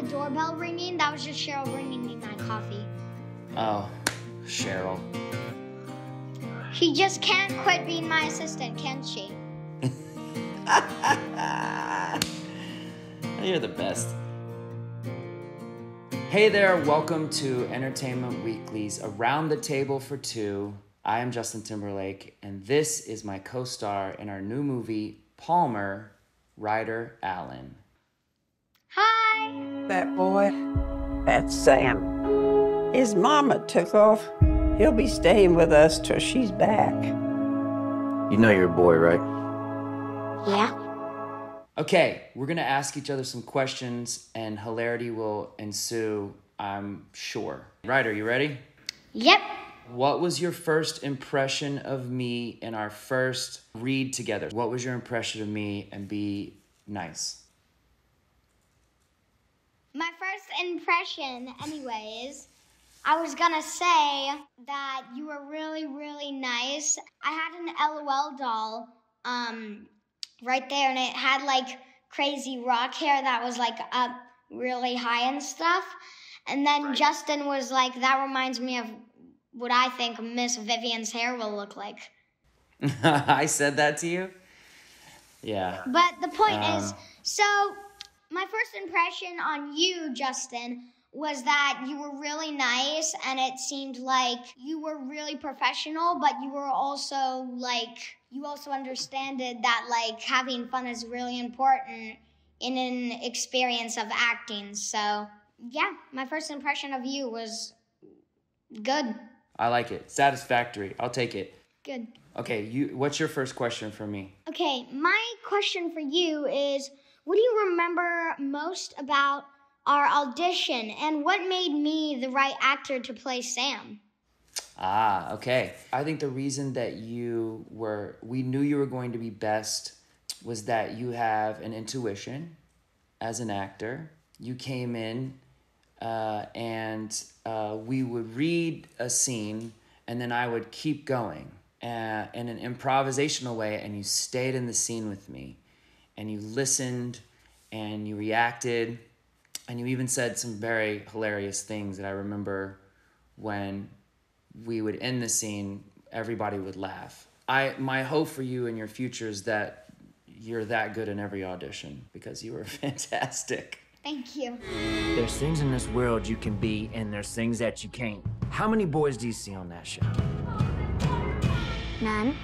the doorbell ringing, that was just Cheryl bringing me my coffee. Oh, Cheryl. She just can't quit being my assistant, can she? You're the best. Hey there, welcome to Entertainment Weekly's Around the Table for Two. I am Justin Timberlake, and this is my co star in our new movie, Palmer, Ryder Allen. Hi! That boy, that's Sam. His mama took off. He'll be staying with us till she's back. You know you're a boy, right? Yeah? Okay, we're gonna ask each other some questions, and hilarity will ensue, I'm sure. Ryder, you ready? Yep. What was your first impression of me in our first read together? What was your impression of me and be nice? My first impression, anyways, I was gonna say that you were really, really nice. I had an LOL doll, um, right there, and it had like crazy rock hair that was like up really high and stuff. And then Justin was like, that reminds me of what I think Miss Vivian's hair will look like. I said that to you? Yeah. But the point is, Um. so my first impression on you, Justin, was that you were really nice and it seemed like you were really professional, but you were also like, you also understood that like having fun is really important in an experience of acting. So, yeah, my first impression of you was good. I like it. Satisfactory. I'll take it. Good. Okay, you what's your first question for me? Okay, my question for you is what do you remember most about our audition and what made me the right actor to play Sam? Ah, okay. I think the reason that you were we knew you were going to be best was that you have an intuition as an actor. You came in uh, and uh, we would read a scene and then I would keep going uh, in an improvisational way and you stayed in the scene with me and you listened and you reacted and you even said some very hilarious things that I remember when we would end the scene everybody would laugh. I my hope for you and your future is that you're that good in every audition because you were fantastic. Thank you. There's things in this world you can be, and there's things that you can't. How many boys do you see on that show? None.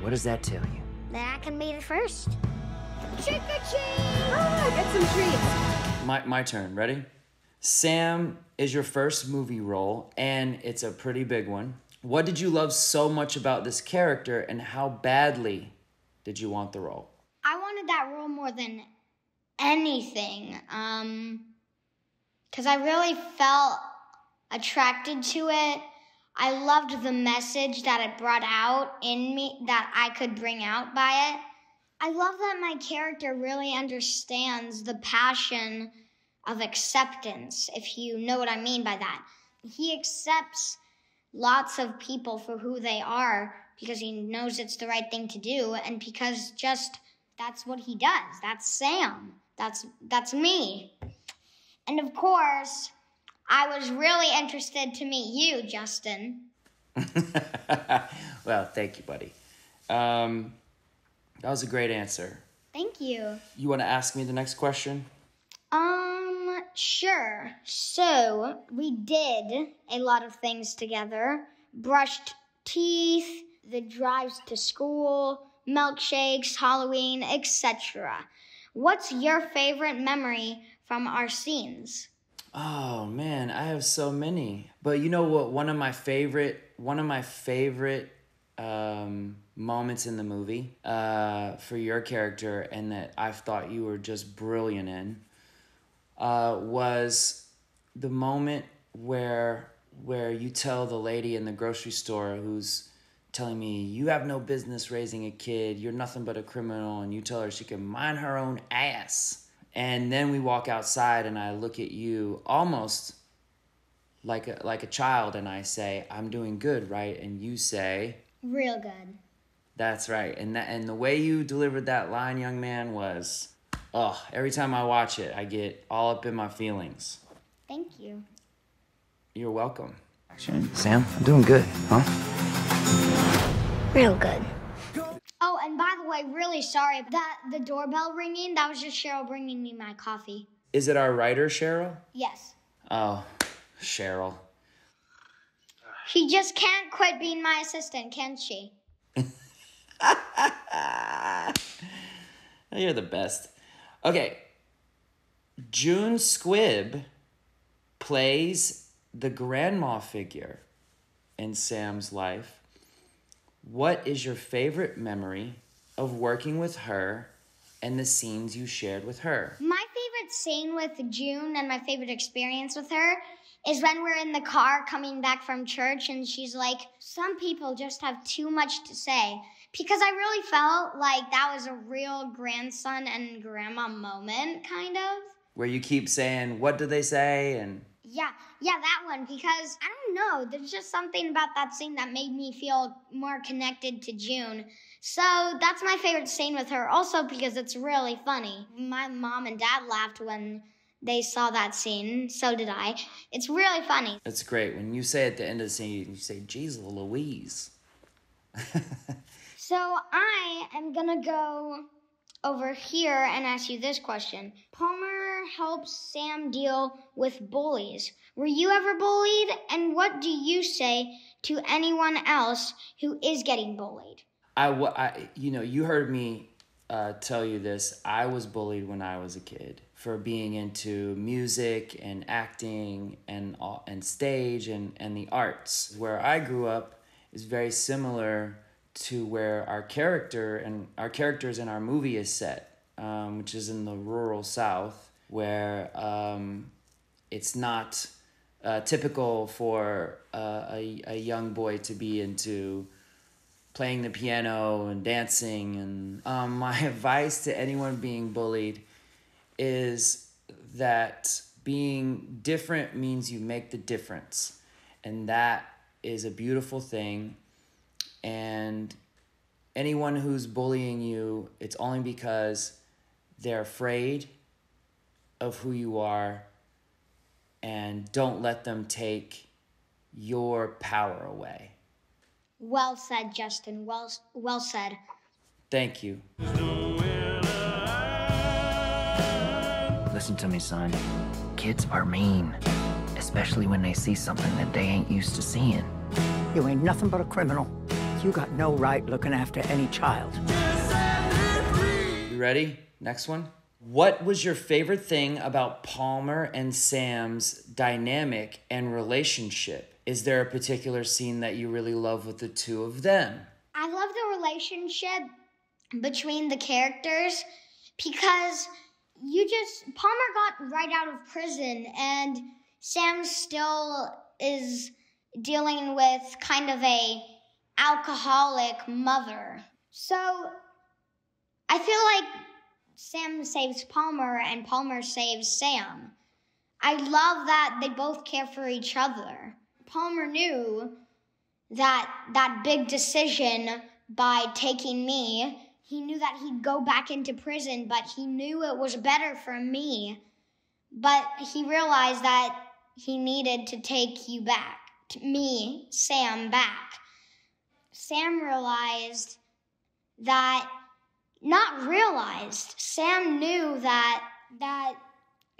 What does that tell you? That I can be the first. Trick or treat! Ah, get some treats. My my turn. Ready? Sam is your first movie role and it's a pretty big one. What did you love so much about this character and how badly did you want the role? I wanted that role more than anything. Um, because I really felt attracted to it. I loved the message that it brought out in me that I could bring out by it. I love that my character really understands the passion of acceptance, if you know what I mean by that. He accepts lots of people for who they are because he knows it's the right thing to do and because just that's what he does. That's Sam. That's that's me. And of course, I was really interested to meet you, Justin. well, thank you, buddy. Um, that was a great answer. Thank you. You want to ask me the next question? Um, sure. So, we did a lot of things together. Brushed teeth, the drives to school, milkshakes, Halloween, etc. What's your favorite memory from our scenes? Oh man, I have so many. But you know what? One of my favorite, one of my favorite um, moments in the movie uh, for your character, and that I thought you were just brilliant in, uh, was the moment where where you tell the lady in the grocery store who's telling me you have no business raising a kid, you're nothing but a criminal, and you tell her she can mind her own ass. And then we walk outside, and I look at you almost like a, like a child, and I say, "I'm doing good, right?" And you say, Real good. "That's right." And that and the way you delivered that line, young man, was oh, every time I watch it, I get all up in my feelings. Thank you. You're welcome. Sam, I'm doing good, huh? Real good. Oh, and by the way, really sorry that the doorbell ringing. That was just Cheryl bringing me my coffee. Is it our writer, Cheryl? Yes. Oh, Cheryl. She just can't quit being my assistant, can she? You're the best. Okay. June Squibb plays the grandma figure in Sam's life. What is your favorite memory of working with her and the scenes you shared with her? My favorite scene with June and my favorite experience with her is when we're in the car coming back from church and she's like, Some people just have too much to say. Because I really felt like that was a real grandson and grandma moment, kind of. Where you keep saying, What do they say? And yeah, yeah, that one. Because I don't know, there's just something about that scene that made me feel more connected to June. So that's my favorite scene with her. Also because it's really funny. My mom and dad laughed when they saw that scene. So did I. It's really funny. It's great when you say at the end of the scene, you say, "Jesus Louise." so I am gonna go over here and ask you this question. Palmer helps Sam deal with bullies. Were you ever bullied? And what do you say to anyone else who is getting bullied? I, I you know, you heard me uh, tell you this. I was bullied when I was a kid for being into music and acting and and stage and, and the arts. Where I grew up is very similar to where our character and our characters in our movie is set, um, which is in the rural South, where um, it's not uh, typical for uh, a, a young boy to be into playing the piano and dancing. And um, my advice to anyone being bullied is that being different means you make the difference. And that is a beautiful thing. And anyone who's bullying you, it's only because they're afraid of who you are. And don't let them take your power away. Well said, Justin. Well, well said. Thank you. Listen to me, son. Kids are mean, especially when they see something that they ain't used to seeing. You ain't nothing but a criminal. You got no right looking after any child. You ready? Next one. What was your favorite thing about Palmer and Sam's dynamic and relationship? Is there a particular scene that you really love with the two of them? I love the relationship between the characters because you just Palmer got right out of prison and Sam still is dealing with kind of a alcoholic mother. So I feel like Sam saves Palmer and Palmer saves Sam. I love that they both care for each other. Palmer knew that that big decision by taking me, he knew that he'd go back into prison, but he knew it was better for me. But he realized that he needed to take you back, me, Sam, back. Sam realized that, not realized, Sam knew that, that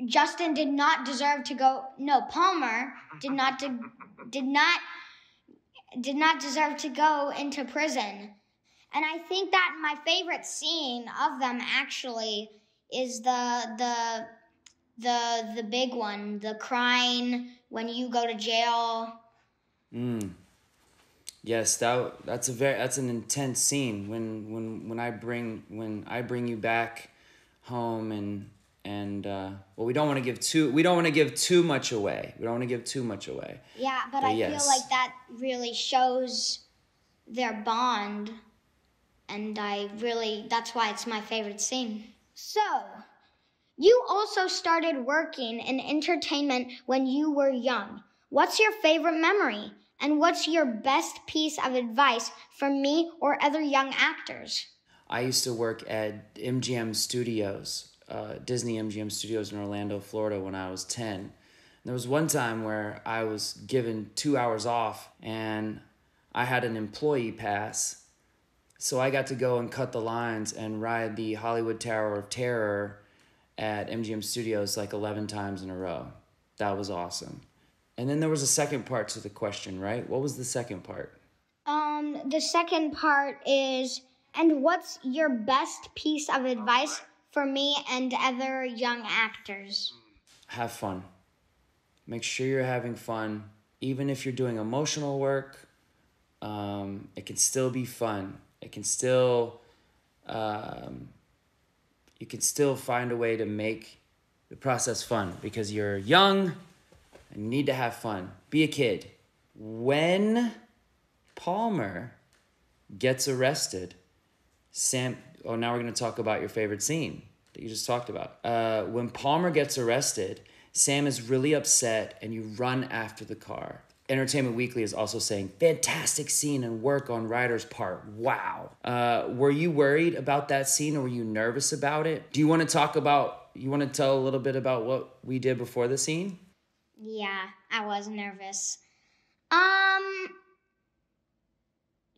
Justin did not deserve to go, no, Palmer did not de- did not did not deserve to go into prison. And I think that my favorite scene of them actually is the the the the big one, the crying when you go to jail. Mm. Yes, that that's a very that's an intense scene when when when I bring when I bring you back home and and uh, well, we don't want to give too we don't want to give too much away. We don't want to give too much away. Yeah, but, but I yes. feel like that really shows their bond, and I really that's why it's my favorite scene. So, you also started working in entertainment when you were young. What's your favorite memory? And what's your best piece of advice for me or other young actors? I used to work at MGM Studios uh, Disney MGM Studios in Orlando, Florida when I was 10. There was one time where I was given two hours off and I had an employee pass. So I got to go and cut the lines and ride the Hollywood Tower of Terror at MGM Studios like 11 times in a row. That was awesome. And then there was a second part to the question, right? What was the second part? Um, the second part is, and what's your best piece of advice for me and other young actors? Have fun. Make sure you're having fun. Even if you're doing emotional work, um, it can still be fun. It can still, um, you can still find a way to make the process fun because you're young and you need to have fun. Be a kid. When Palmer gets arrested, Sam, oh, now we're going to talk about your favorite scene that you just talked about. Uh, when Palmer gets arrested, Sam is really upset and you run after the car. Entertainment Weekly is also saying, fantastic scene and work on Ryder's part. Wow. Uh, were you worried about that scene or were you nervous about it? Do you want to talk about, you want to tell a little bit about what we did before the scene? Yeah, I was nervous. Um,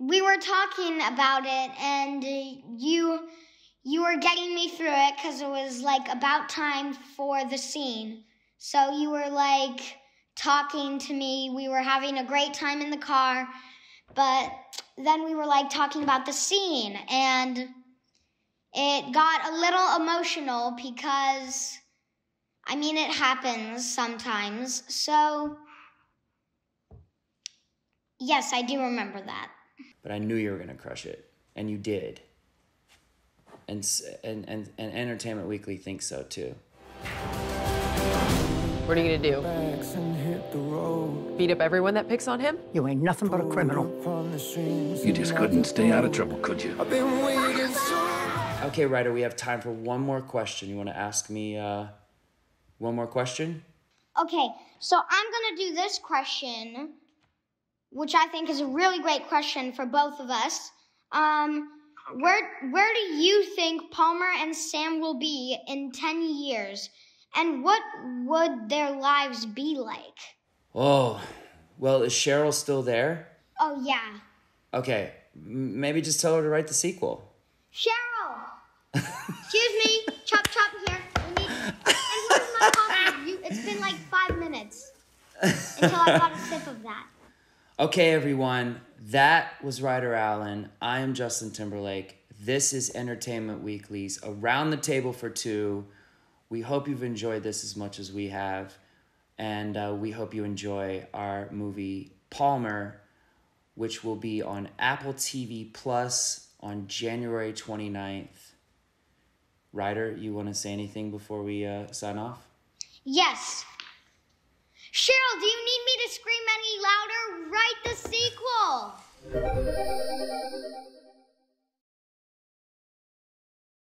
we were talking about it and uh, you you were getting me through it because it was like about time for the scene. So you were like talking to me. We were having a great time in the car, but then we were like talking about the scene and it got a little emotional because I mean it happens sometimes. So yes, I do remember that. But I knew you were going to crush it and you did. And and and, and Entertainment Weekly thinks so too. What are you gonna do? Beat up everyone that picks on him? You ain't nothing but a criminal. You just couldn't stay out of trouble, could you? Okay, Ryder, we have time for one more question. You want to ask me uh, one more question? Okay, so I'm gonna do this question, which I think is a really great question for both of us. Um, where where do you think Palmer and Sam will be in ten years? And what would their lives be like? Oh, well, is Cheryl still there? Oh, yeah. Okay, maybe just tell her to write the sequel. Cheryl! Excuse me, Chop Chop here. We need... And where's my coffee? You... It's been like five minutes until I got a sip of that. Okay, everyone, that was Ryder Allen. I am Justin Timberlake. This is Entertainment Weekly's Around the Table for Two. We hope you've enjoyed this as much as we have. And uh, we hope you enjoy our movie Palmer, which will be on Apple TV Plus on January 29th. Ryder, you want to say anything before we uh, sign off? Yes. Cheryl, do you need me to scream any louder? Write the sequel!